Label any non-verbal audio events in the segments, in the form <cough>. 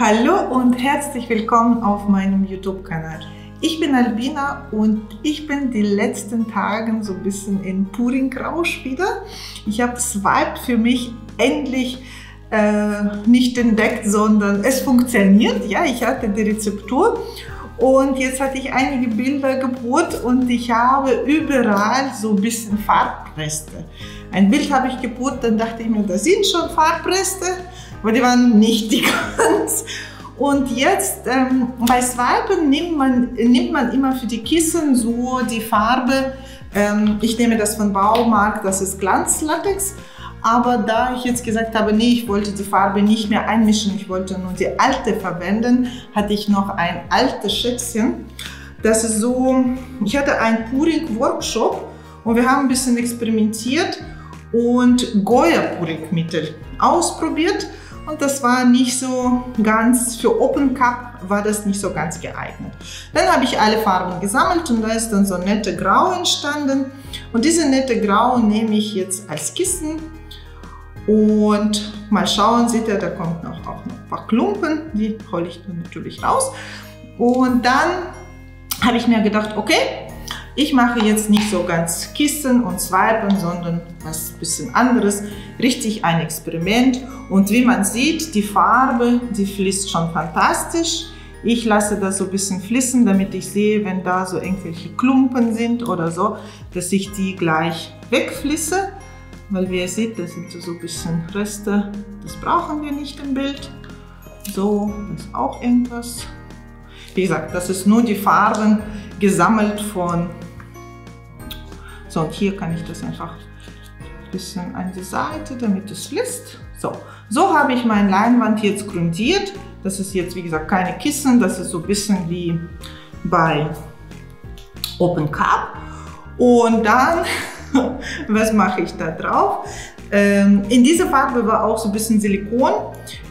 Hallo und herzlich willkommen auf meinem YouTube-Kanal. Ich bin Albina und ich bin die letzten Tage so ein bisschen in Puring-Rausch wieder. Ich habe Swipe für mich endlich äh, nicht entdeckt, sondern es funktioniert. Ja, ich hatte die Rezeptur und jetzt hatte ich einige Bilder gebohrt und ich habe überall so ein bisschen Farbreste. Ein Bild habe ich gebohrt, dann dachte ich mir, da sind schon Farbreste, aber die waren nicht die <laughs> ganz. Und jetzt ähm, bei Swipen nimmt man, nimmt man immer für die Kissen so die Farbe, ähm, ich nehme das von Baumarkt, das ist Glanzlatex. Aber da ich jetzt gesagt habe, nee, ich wollte die Farbe nicht mehr einmischen, ich wollte nur die alte verwenden, hatte ich noch ein altes Schätzchen. Das ist so, ich hatte einen Puring-Workshop und wir haben ein bisschen experimentiert und Goya-Puring-Mittel ausprobiert. Und das war nicht so ganz, für Open Cup war das nicht so ganz geeignet. Dann habe ich alle Farben gesammelt und da ist dann so nette Grau entstanden. Und diese nette Grau nehme ich jetzt als Kissen und mal schauen, seht ihr, da kommt noch, auch noch ein paar Klumpen, die hole ich dann natürlich raus. Und dann habe ich mir gedacht, okay, ich mache jetzt nicht so ganz Kissen und Swipen, sondern was bisschen anderes. Richtig ein Experiment. Und wie man sieht, die Farbe, die fließt schon fantastisch. Ich lasse das so ein bisschen fließen, damit ich sehe, wenn da so irgendwelche Klumpen sind oder so, dass ich die gleich wegfließe weil wie ihr seht, das sind so ein bisschen Reste, das brauchen wir nicht im Bild. So, das ist auch irgendwas. Wie gesagt, das ist nur die Farben gesammelt von... So, und hier kann ich das einfach ein bisschen an die Seite, damit es fließt. So, so habe ich meine Leinwand jetzt grundiert. Das ist jetzt, wie gesagt, keine Kissen, das ist so ein bisschen wie bei Open Cup. Und dann <laughs> Was mache ich da drauf? Ähm, in dieser Farbe war auch so ein bisschen Silikonöl.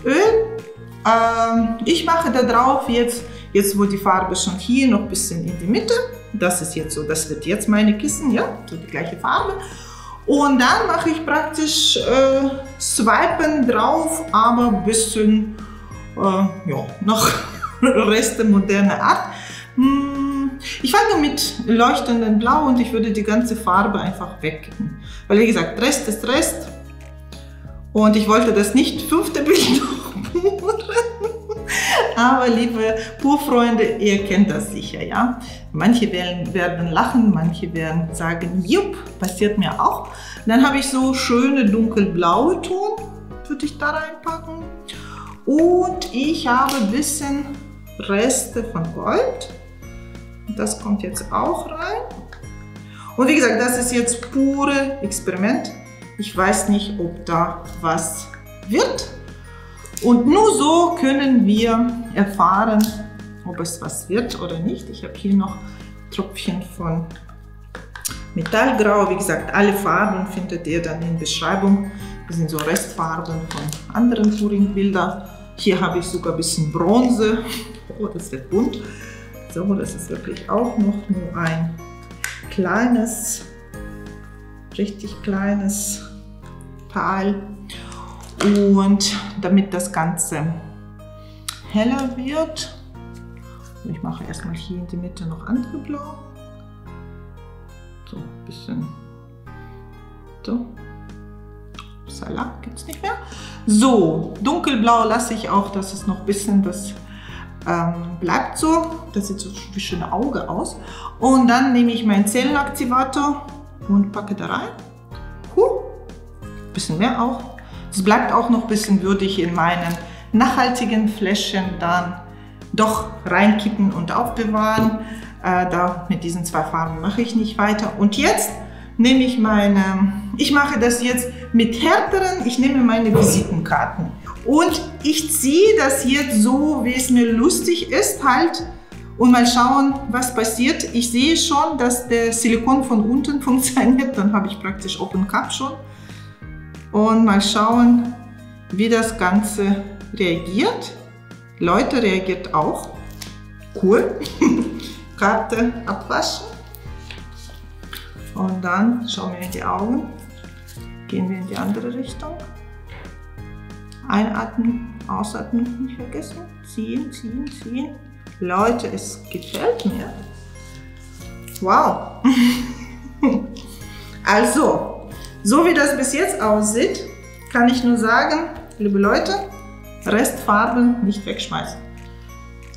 Ähm, ich mache da drauf jetzt, jetzt wo die Farbe schon hier noch ein bisschen in die Mitte. Das ist jetzt so, das wird jetzt meine Kissen, ja, so die gleiche Farbe. Und dann mache ich praktisch äh, Swipen drauf, aber ein bisschen, äh, ja, noch <laughs> Reste moderne Art. Hm, ich fange mit leuchtendem Blau und ich würde die ganze Farbe einfach wegkippen. Weil wie gesagt, Rest ist Rest. Und ich wollte das nicht fünfte Bild <laughs> noch. Aber liebe Purfreunde, ihr kennt das sicher, ja? Manche werden, werden lachen, manche werden sagen, jupp, passiert mir auch. Dann habe ich so schöne dunkelblaue Ton, würde ich da reinpacken. Und ich habe ein bisschen Reste von Gold. Das kommt jetzt auch rein. Und wie gesagt, das ist jetzt pure Experiment. Ich weiß nicht, ob da was wird. Und nur so können wir erfahren, ob es was wird oder nicht. Ich habe hier noch Tröpfchen von Metallgrau. Wie gesagt, alle Farben findet ihr dann in der Beschreibung. Das sind so Restfarben von anderen Touring-Bildern. Hier habe ich sogar ein bisschen Bronze. <laughs> Oh, das wird bunt. So, das ist wirklich auch noch nur ein kleines, richtig kleines Teil. Und damit das Ganze heller wird, ich mache erstmal hier in die Mitte noch andere Blau. So, ein bisschen. So. Salat gibt es nicht mehr. So, dunkelblau lasse ich auch, dass es noch ein bisschen das ähm, bleibt so. Das sieht so wie schön Auge aus. Und dann nehme ich meinen Zellenaktivator und packe da rein. Huh, bisschen mehr auch. Es bleibt auch noch ein bisschen würdig in meinen nachhaltigen Fläschchen dann doch reinkippen und aufbewahren. Äh, da mit diesen zwei Farben mache ich nicht weiter. Und jetzt nehme ich meine, ich mache das jetzt mit härteren, ich nehme meine Visitenkarten. Und ich ziehe das jetzt so, wie es mir lustig ist halt und mal schauen, was passiert. Ich sehe schon, dass der Silikon von unten <laughs> funktioniert, dann habe ich praktisch Open Cup schon. Und mal schauen, wie das Ganze reagiert. Leute reagiert auch. Cool. <laughs> Karte abwaschen. Und dann schauen wir in die Augen. Gehen wir in die andere Richtung. Einatmen Ausatmen nicht vergessen. Ziehen, ziehen, ziehen. Leute, es gefällt mir. Wow. <laughs> also, so wie das bis jetzt aussieht, kann ich nur sagen, liebe Leute, Restfarben nicht wegschmeißen.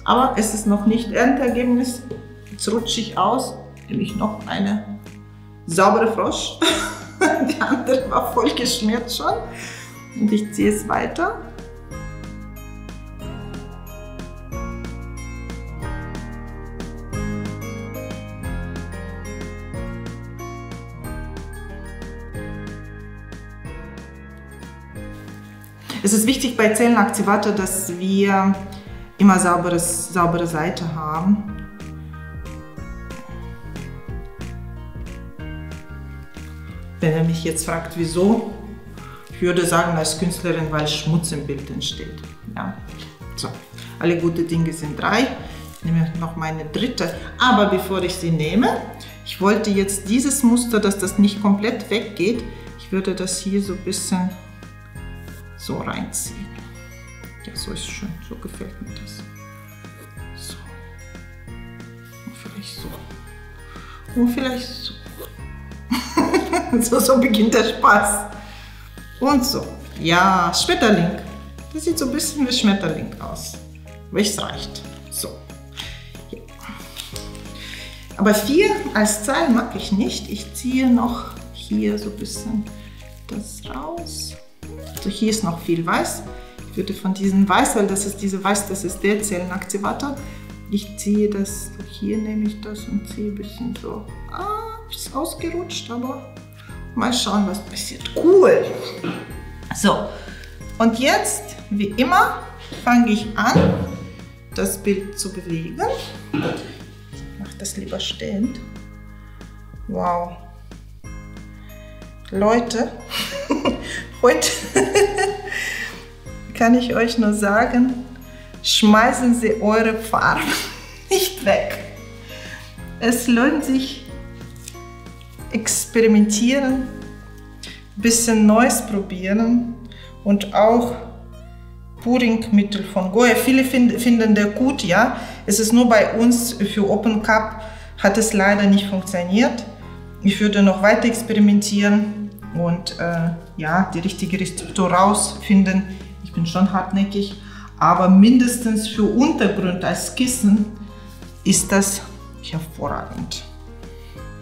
Aber es ist noch nicht Endergebnis. Jetzt rutsche ich aus, nämlich noch eine saubere Frosch. <laughs> Die andere war voll geschmiert schon. Und ich ziehe es weiter. Es ist wichtig bei Zellenaktivator, dass wir immer sauberes, saubere Seite haben. Wenn er mich jetzt fragt, wieso, ich würde sagen als Künstlerin, weil Schmutz im Bild entsteht. Ja. So, alle gute Dinge sind drei. Ich nehme noch meine dritte. Aber bevor ich sie nehme, ich wollte jetzt dieses Muster, dass das nicht komplett weggeht, ich würde das hier so ein bisschen so reinziehen. Ja, so ist schön. So gefällt mir das. So. Und vielleicht so. Und vielleicht so. <laughs> so, so beginnt der Spaß. Und so. Ja, Schmetterling. Das sieht so ein bisschen wie Schmetterling aus. Aber es reicht. So. Ja. Aber vier als Zahl mag ich nicht. Ich ziehe noch hier so ein bisschen das raus. Also hier ist noch viel weiß. Ich würde von diesem Weiß, weil das ist diese Weiß, das ist der Zellenaktivator. Ich ziehe das, hier nehme ich das und ziehe ein bisschen so. Ah, ist ausgerutscht, aber mal schauen, was passiert. Cool. So, und jetzt, wie immer, fange ich an, das Bild zu bewegen. Ich mache das lieber stehend. Wow. Leute, <laughs> heute kann ich euch nur sagen, schmeißen Sie eure Farben <laughs> nicht weg. Es lohnt sich experimentieren, bisschen Neues probieren und auch Puringmittel von Goya. Viele find, finden der gut, ja. Es ist nur bei uns für Open Cup hat es leider nicht funktioniert. Ich würde noch weiter experimentieren und äh, ja, die richtige Rezeptur rausfinden. Ich bin schon hartnäckig, aber mindestens für Untergrund als Kissen ist das hervorragend.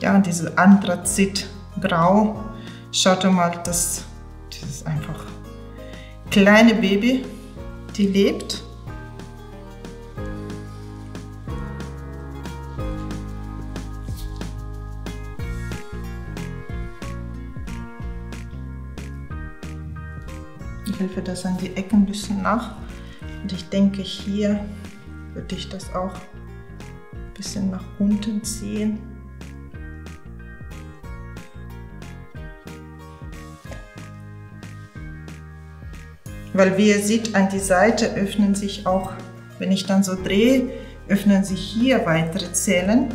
Ja, diese Anthrazitgrau, schaut mal, das, das ist einfach kleine Baby, die lebt. Ich helfe das an die Ecken ein bisschen nach. Und ich denke, hier würde ich das auch ein bisschen nach unten ziehen. Weil wie ihr seht, an die Seite öffnen sich auch, wenn ich dann so drehe, öffnen sich hier weitere Zellen.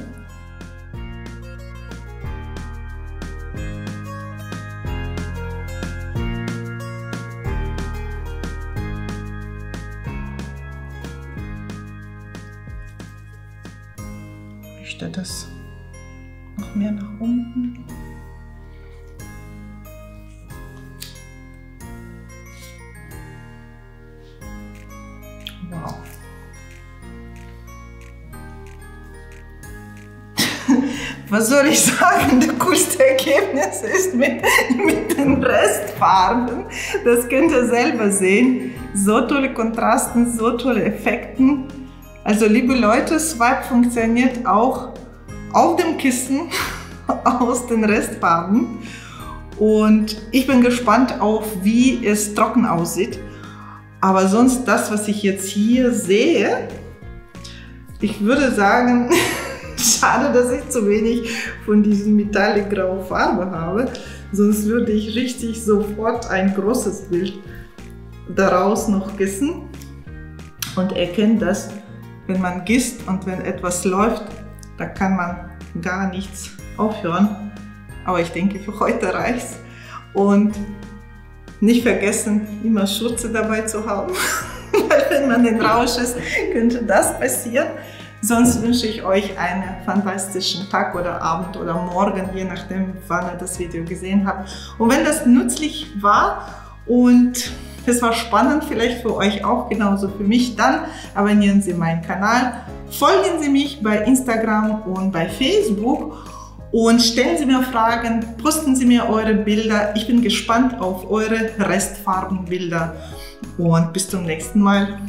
Möchte das noch mehr nach unten. Wow. <laughs> Was soll ich sagen? Das coolste Ergebnis ist mit, mit den Restfarben. Das könnt ihr selber sehen. So tolle Kontrasten, so tolle Effekten. Also liebe Leute, Swipe funktioniert auch auf dem Kissen <laughs> aus den Restfarben. Und ich bin gespannt auf, wie es trocken aussieht. Aber sonst das, was ich jetzt hier sehe, ich würde sagen, <laughs> schade, dass ich zu wenig von diesem metallic grau Farbe habe. Sonst würde ich richtig sofort ein großes Bild daraus noch gießen und erkennen, dass wenn man gießt und wenn etwas läuft, da kann man gar nichts aufhören. Aber ich denke, für heute reicht's. Und nicht vergessen, immer Schürze dabei zu haben. <laughs> weil wenn man in Rausch ist, könnte das passieren. Sonst wünsche ich euch einen fantastischen Tag oder Abend oder Morgen, je nachdem, wann ihr das Video gesehen habt. Und wenn das nützlich war und es war spannend, vielleicht für euch auch, genauso für mich, dann abonnieren Sie meinen Kanal, folgen Sie mich bei Instagram und bei Facebook und stellen Sie mir Fragen, posten Sie mir eure Bilder. Ich bin gespannt auf eure Restfarbenbilder und bis zum nächsten Mal.